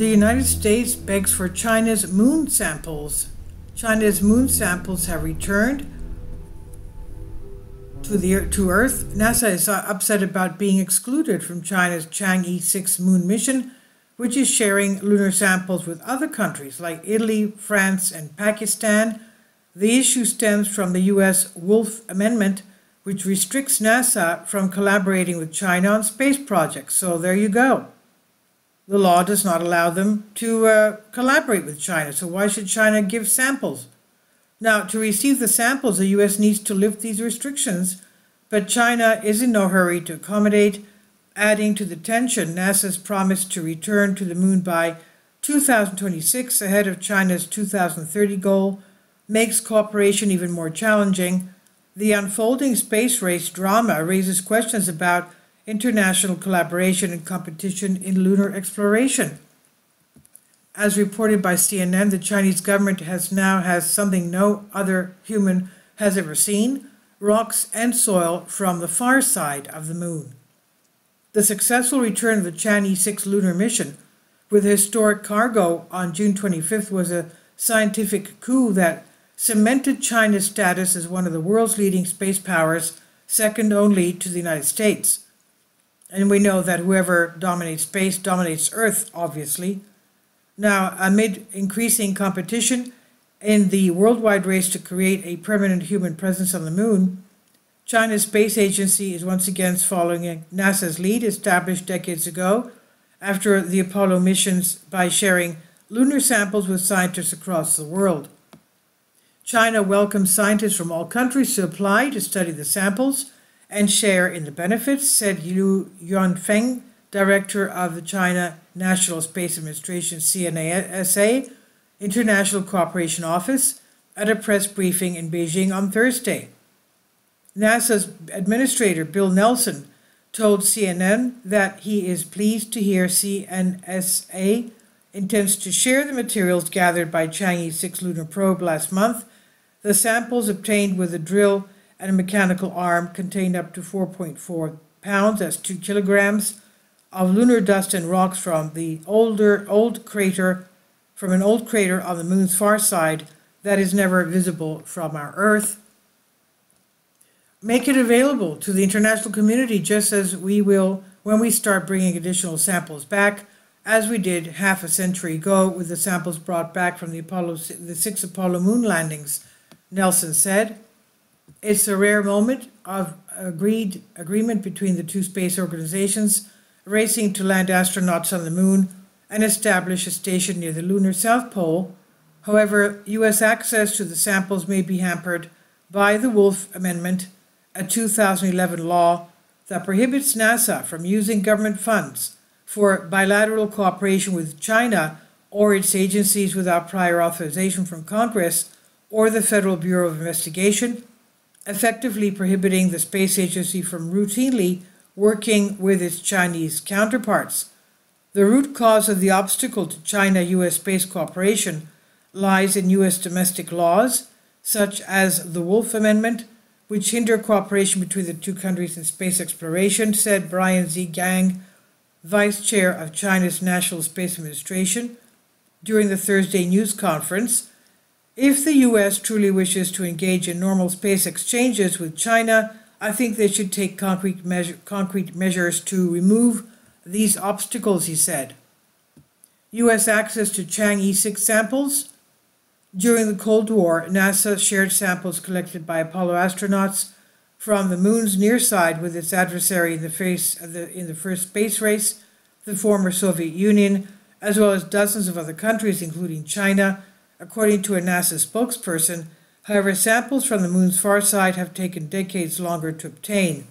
The United States begs for China's moon samples. China's moon samples have returned to the to Earth. NASA is uh, upset about being excluded from China's Chang'e 6 moon mission, which is sharing lunar samples with other countries like Italy, France, and Pakistan. The issue stems from the US Wolf Amendment, which restricts NASA from collaborating with China on space projects. So there you go the law does not allow them to uh, collaborate with China. So why should China give samples? Now, to receive the samples, the U.S. needs to lift these restrictions, but China is in no hurry to accommodate, adding to the tension NASA's promise to return to the moon by 2026 ahead of China's 2030 goal makes cooperation even more challenging. The unfolding space race drama raises questions about international collaboration and competition in lunar exploration. As reported by CNN, the Chinese government has now has something no other human has ever seen, rocks and soil from the far side of the moon. The successful return of the Chang'e 6 lunar mission with historic cargo on June 25th was a scientific coup that cemented China's status as one of the world's leading space powers, second only to the United States. And we know that whoever dominates space dominates Earth, obviously. Now, amid increasing competition in the worldwide race to create a permanent human presence on the moon, China's space agency is once again following NASA's lead established decades ago after the Apollo missions by sharing lunar samples with scientists across the world. China welcomes scientists from all countries to apply to study the samples and share in the benefits, said Liu Yuanfeng, director of the China National Space Administration CNSA International Cooperation Office, at a press briefing in Beijing on Thursday. NASA's administrator, Bill Nelson, told CNN that he is pleased to hear CNSA intends to share the materials gathered by Chang'e 6 lunar probe last month. The samples obtained with the drill and a mechanical arm contained up to 4.4 pounds, that's 2 kilograms, of lunar dust and rocks from the older old crater from an old crater on the moon's far side that is never visible from our earth. Make it available to the international community just as we will when we start bringing additional samples back, as we did half a century ago with the samples brought back from the Apollo the six Apollo moon landings, Nelson said. It's a rare moment of agreed agreement between the two space organizations racing to land astronauts on the moon and establish a station near the lunar south pole. However, U.S. access to the samples may be hampered by the Wolf Amendment, a 2011 law that prohibits NASA from using government funds for bilateral cooperation with China or its agencies without prior authorization from Congress or the Federal Bureau of Investigation effectively prohibiting the space agency from routinely working with its Chinese counterparts. The root cause of the obstacle to China US space cooperation lies in US domestic laws, such as the Wolf Amendment, which hinder cooperation between the two countries in space exploration, said Bian Zhigang, vice chair of China's National Space Administration, during the Thursday news conference if the US truly wishes to engage in normal space exchanges with China, I think they should take concrete, measure, concrete measures to remove these obstacles, he said. US access to Chang'e 6 samples. During the Cold War, NASA shared samples collected by Apollo astronauts from the moon's near side with its adversary in the, face the, in the first space race, the former Soviet Union, as well as dozens of other countries, including China, according to a NASA spokesperson. However, samples from the moon's far side have taken decades longer to obtain.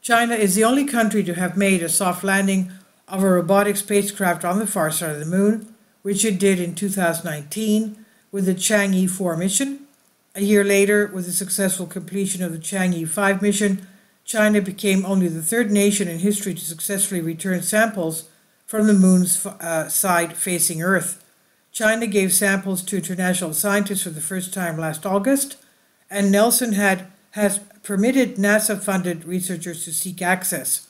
China is the only country to have made a soft landing of a robotic spacecraft on the far side of the moon, which it did in 2019 with the Chang'e 4 mission. A year later, with the successful completion of the Chang'e 5 mission, China became only the third nation in history to successfully return samples from the moon's uh, side facing Earth. China gave samples to international scientists for the first time last August, and Nelson had has permitted NASA funded researchers to seek access.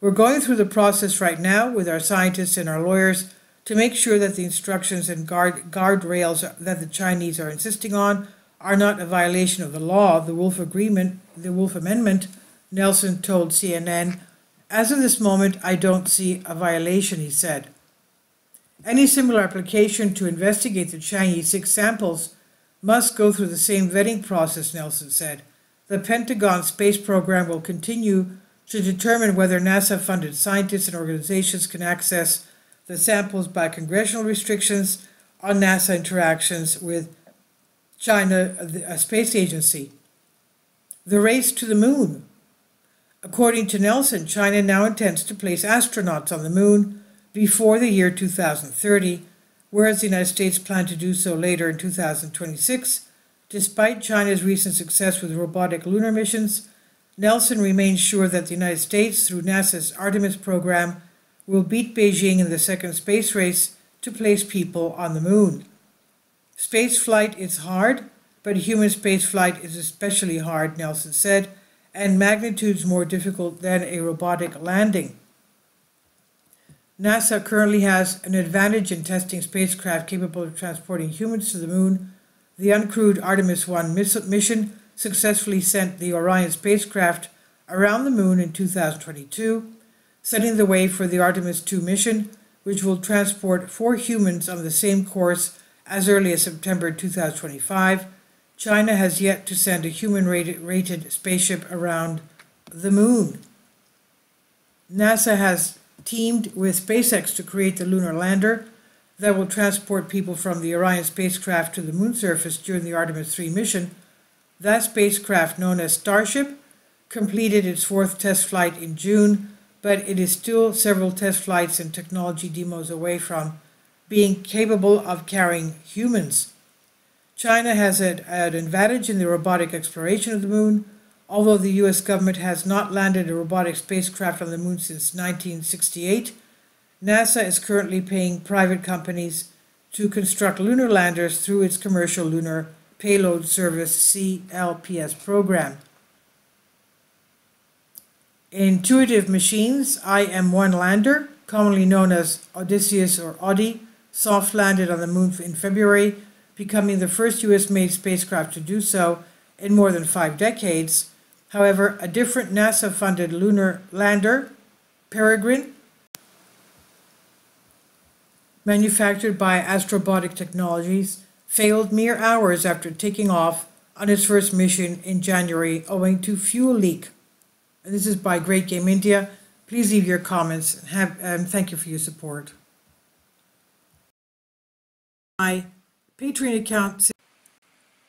We're going through the process right now with our scientists and our lawyers to make sure that the instructions and guard guardrails that the Chinese are insisting on are not a violation of the law, the Wolf Agreement, the Wolf Amendment, Nelson told CNN. As of this moment, I don't see a violation, he said. Any similar application to investigate the Chang'e 6 samples must go through the same vetting process, Nelson said. The Pentagon space program will continue to determine whether NASA funded scientists and organizations can access the samples by congressional restrictions on NASA interactions with China, the space agency. The race to the moon. According to Nelson, China now intends to place astronauts on the moon before the year 2030, whereas the United States plan to do so later in 2026. Despite China's recent success with robotic lunar missions, Nelson remains sure that the United States, through NASA's Artemis program, will beat Beijing in the second space race to place people on the moon. Space flight is hard, but human space flight is especially hard, Nelson said, and magnitudes more difficult than a robotic landing. NASA currently has an advantage in testing spacecraft capable of transporting humans to the moon. The uncrewed Artemis 1 mission successfully sent the Orion spacecraft around the moon in 2022 setting the way for the Artemis 2 mission, which will transport four humans on the same course as early as September 2025. China has yet to send a human rated spaceship around the moon. NASA has teamed with SpaceX to create the lunar lander that will transport people from the Orion spacecraft to the moon surface during the Artemis 3 mission. That spacecraft, known as Starship, completed its fourth test flight in June but it is still several test flights and technology demos away from being capable of carrying humans. China has an, an advantage in the robotic exploration of the moon, although the US government has not landed a robotic spacecraft on the moon since 1968. NASA is currently paying private companies to construct lunar landers through its commercial lunar payload service CLPS program. Intuitive Machines IM-1 lander, commonly known as Odysseus or ODY, soft landed on the moon in February, becoming the first US-made spacecraft to do so in more than five decades. However, a different NASA-funded lunar lander, Peregrine, manufactured by Astrobotic Technologies, failed mere hours after taking off on its first mission in January owing to fuel leak. This is by Great Game India. Please leave your comments. Have, um, thank you for your support. My Patreon account.